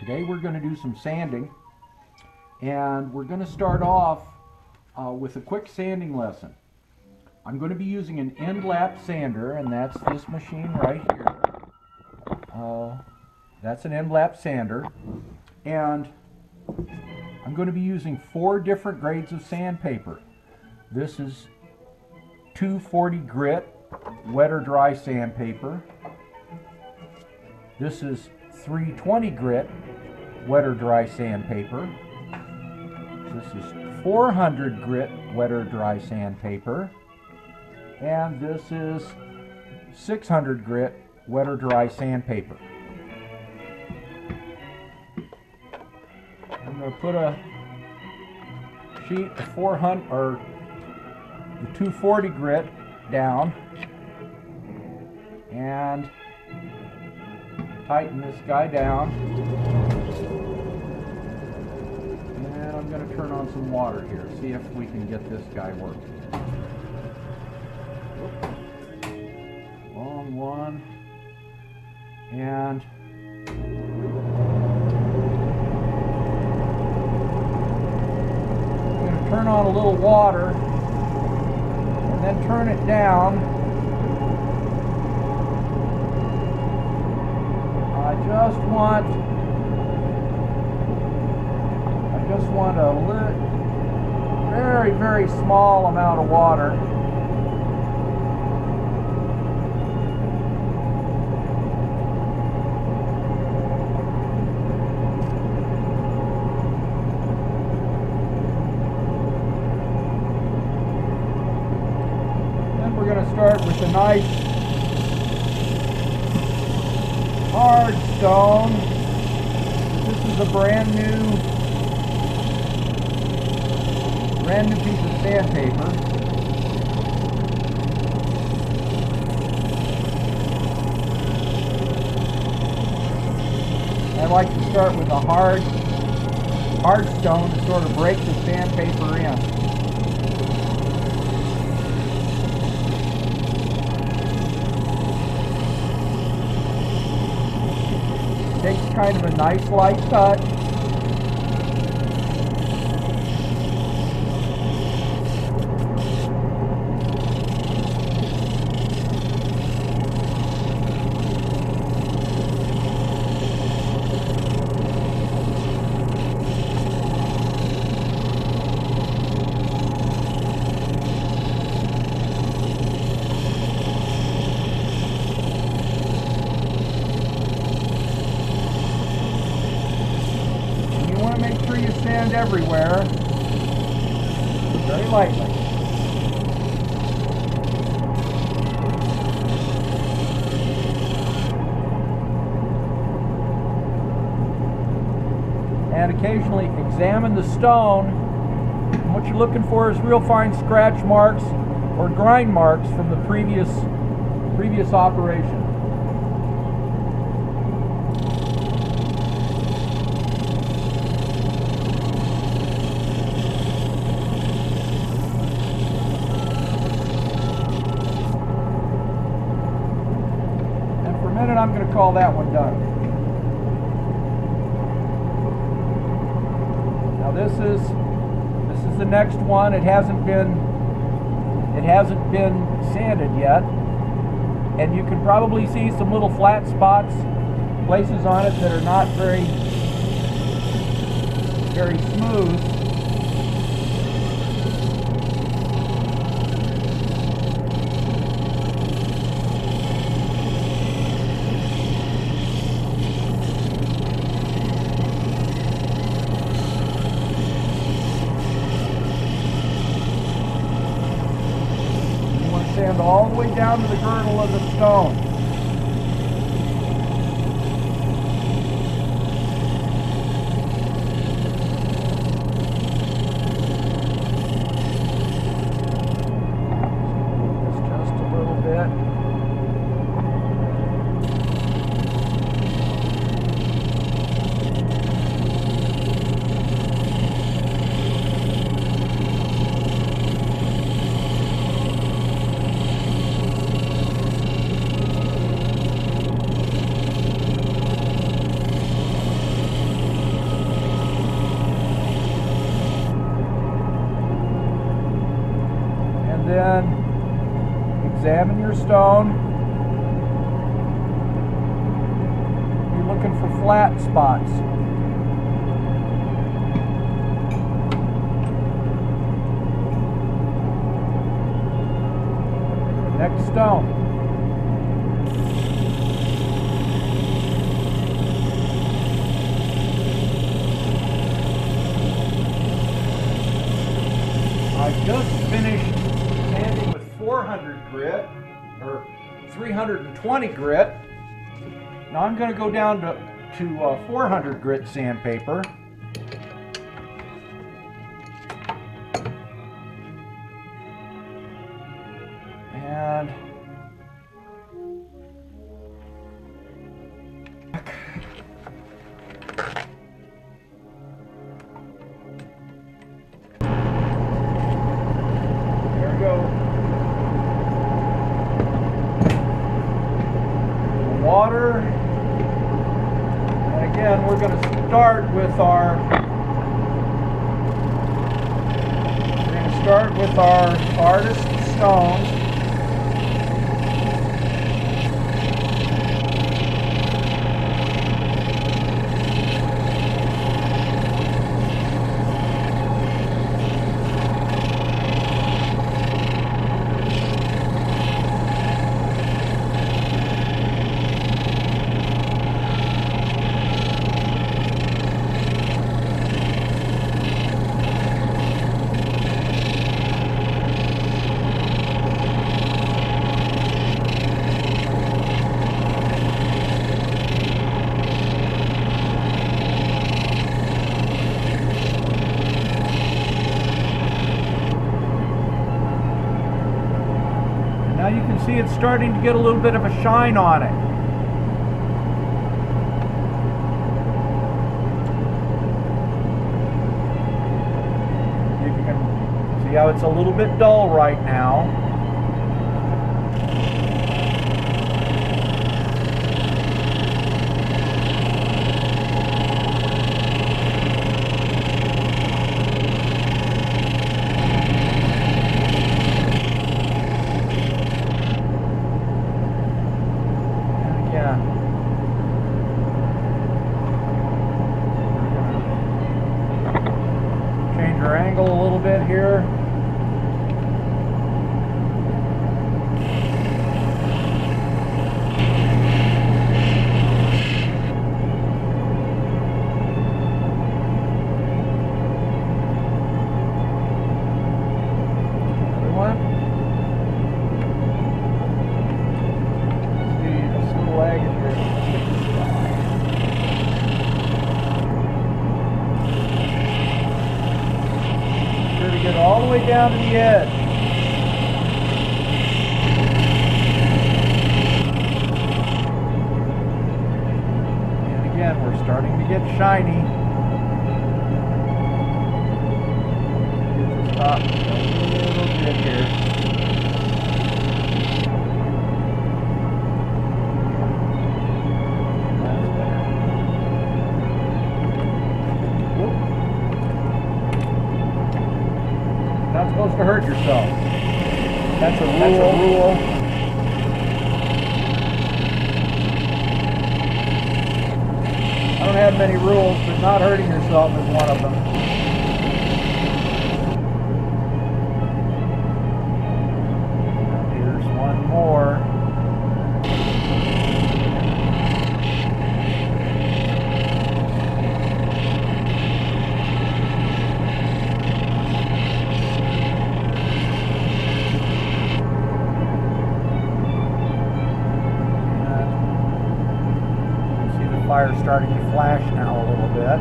Today we're going to do some sanding and we're going to start off uh, with a quick sanding lesson. I'm going to be using an end lap sander and that's this machine right here. Uh, that's an end lap sander and I'm going to be using four different grades of sandpaper. This is 240 grit wet or dry sandpaper. This is 320 grit wet or dry sandpaper. This is 400 grit wet or dry sandpaper. And this is 600 grit wet or dry sandpaper. I'm going to put a sheet of 400 or the 240 grit down and tighten this guy down. And I'm going to turn on some water here, see if we can get this guy working. Long one. And I'm going to turn on a little water and then turn it down just want I just want a little, very very small amount of water. Then we're going to start with a nice hard stone. This is a brand new, brand new piece of sandpaper. I like to start with a hard, hard stone to sort of break the sandpaper in. Takes kind of a nice light touch. And you want to make sure you sand everywhere very lightly. And occasionally examine the stone. What you're looking for is real fine scratch marks or grind marks from the previous previous operation. And for a minute, I'm going to call that one done. Now this is this is the next one. It hasn't been it hasn't been sanded yet, and you can probably see some little flat spots, places on it that are not very very smooth. You want to sand all the way down to the girdle of the stone. This just a little bit. then examine your stone. You're looking for flat spots. Next stone. 320 grit. Now I'm going to go down to, to uh, 400 grit sandpaper. And start with our we're going to start with our artist stones. Starting to get a little bit of a shine on it. See how it's a little bit dull right now. And again. Change our angle a little bit here. Other one. See, this little lag in here. Sure to get all the way down to the edge. And again, we're starting to get shiny. Get I many rules, but not hurting yourself is one of them. And see fire starting to flash now a little bit.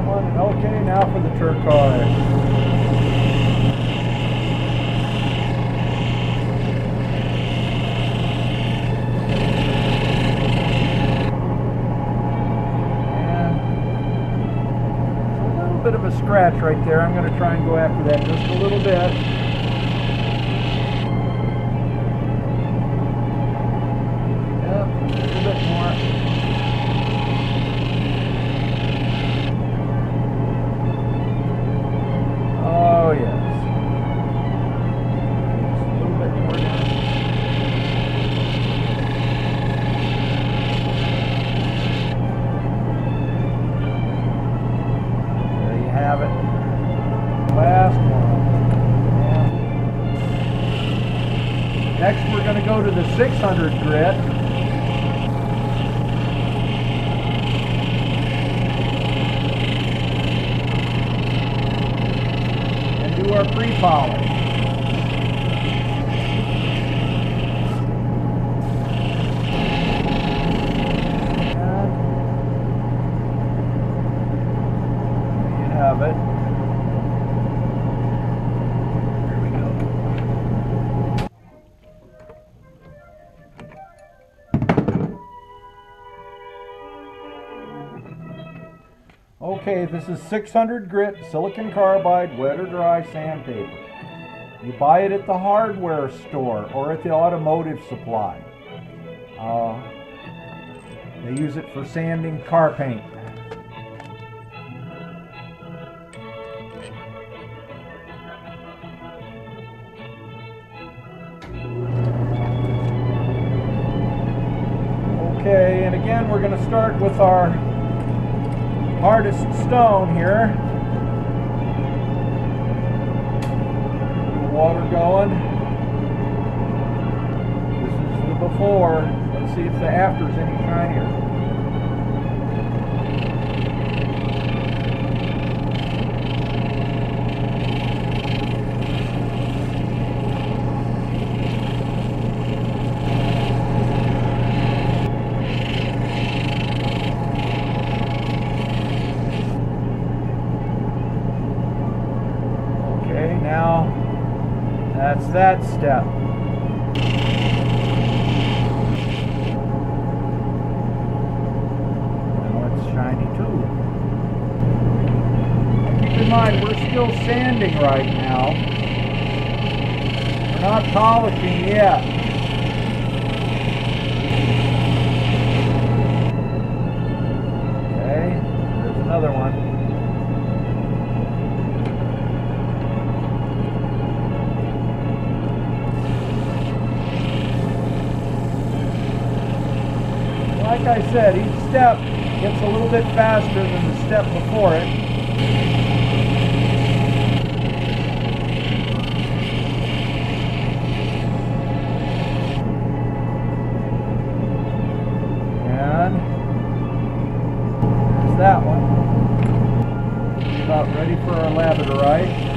One, uh, okay, now for the turquoise. And a little bit of a scratch right there. I'm going to try and go after that just a little bit. 600 grit. And do our pre-polish. Okay, this is 600 grit silicon carbide wet or dry sandpaper. You buy it at the hardware store or at the automotive supply. Uh, they use it for sanding car paint. Okay, and again, we're going to start with our hardest stone here. Water going. This is the before. Let's see if the after's any shinier. Okay, now that's that step. Now it's shiny too. Keep in mind, we're still sanding right now. We're not polishing yet. said, each step gets a little bit faster than the step before it. And there's that one. About ready for our lather, right?